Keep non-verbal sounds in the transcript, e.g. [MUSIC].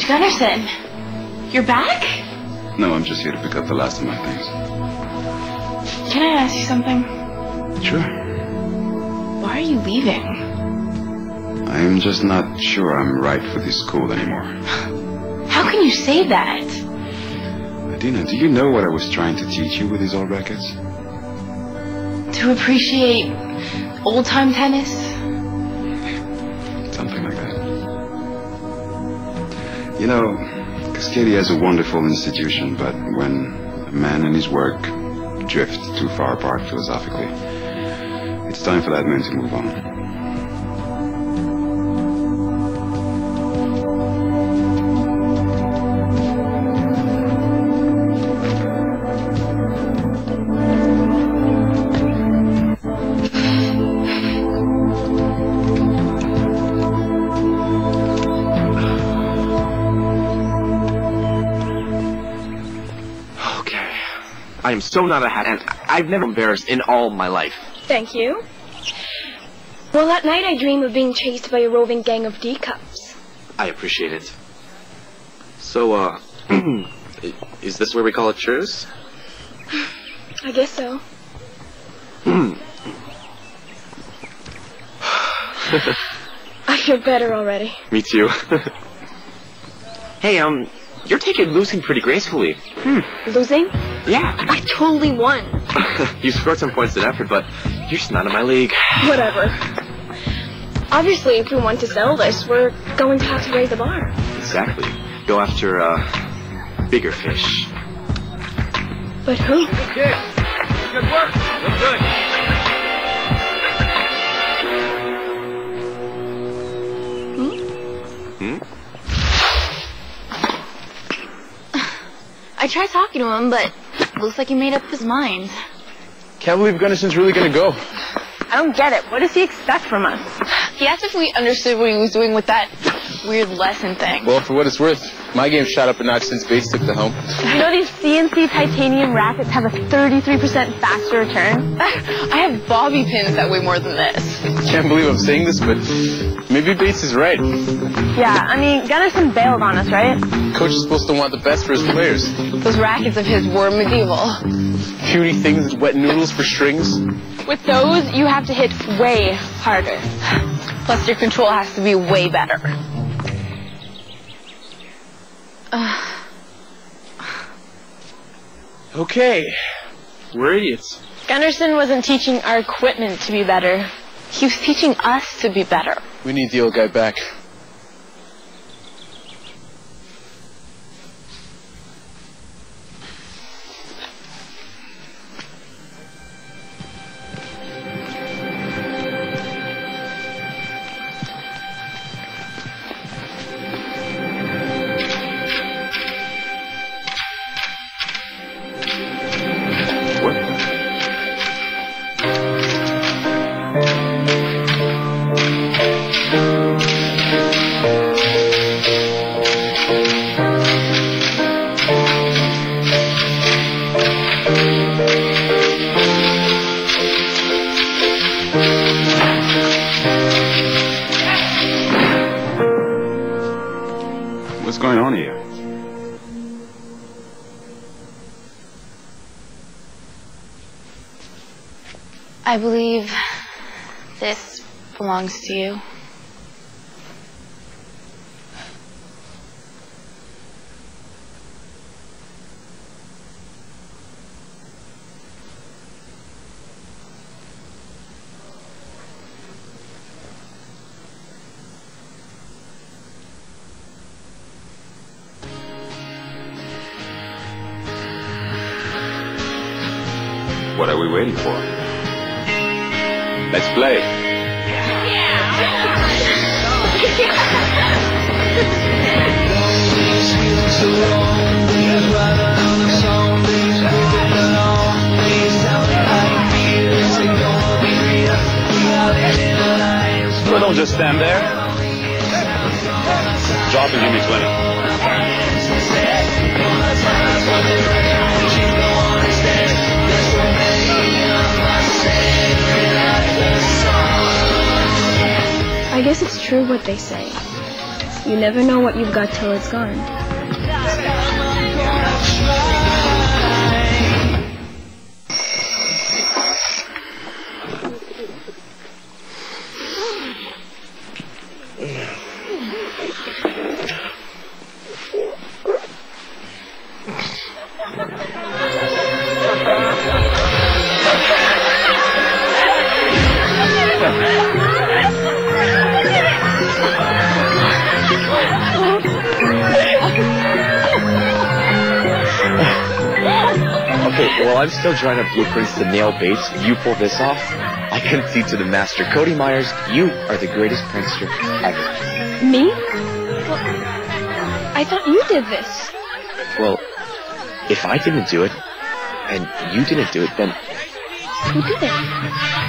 Coach Gunnarsson, you're back? No, I'm just here to pick up the last of my things. Can I ask you something? Sure. Why are you leaving? I'm just not sure I'm right for this school anymore. [LAUGHS] How can you say that? Adina, do you know what I was trying to teach you with these old rackets? To appreciate old time tennis? Something like that. You know, Cascadia is a wonderful institution, but when a man and his work drift too far apart philosophically, it's time for that man to move on. I am so not a hat, and I've never been embarrassed in all my life. Thank you. Well, at night I dream of being chased by a roving gang of D-cups. I appreciate it. So, uh, [CLEARS THROAT] is this where we call it truce? [SIGHS] I guess so. [CLEARS THROAT] [SIGHS] I feel better already. Me too. [LAUGHS] hey, um, you're taking losing pretty gracefully. Hmm. Losing? Yeah. I totally won. [LAUGHS] you scored some points in effort, but you're just not in my league. Whatever. Obviously, if we want to sell this, we're going to have to raise the bar. Exactly. Go after, uh, bigger fish. But who? Good. Good work. Look good. Hmm? I tried talking to him, but looks like he made up his mind. Can't believe Gunnarsson's really gonna go. I don't get it. What does he expect from us? He asked if we understood what he was doing with that weird lesson thing. Well, for what it's worth, my game shot up a notch since Bates took the helm. You know these CNC titanium rackets have a 33% faster return? [LAUGHS] I have bobby pins that weigh more than this. Can't believe I'm saying this, but maybe Bates is right. Yeah, I mean, Gunnarsson bailed on us, right? Coach is supposed to want the best for his players. Those rackets of his were medieval. Puny things with wet noodles for strings. With those, you have to hit way harder. Plus, your control has to be way better. Uh. Okay. We're idiots. Gunnarsson wasn't teaching our equipment to be better. He was teaching us to be better. We need the old guy back. I believe this belongs to you. What are we waiting for? Let's play. Well, don't just stand there. Drop and give me 20. Guess it's true what they say. You never know what you've got till it's gone. Okay, while I'm still drawing up blueprints to nail Bates, you pull this off, I concede to the master. Cody Myers, you are the greatest prankster ever. Me? Well, I thought you did this. Well, if I didn't do it, and you didn't do it, then Who did it?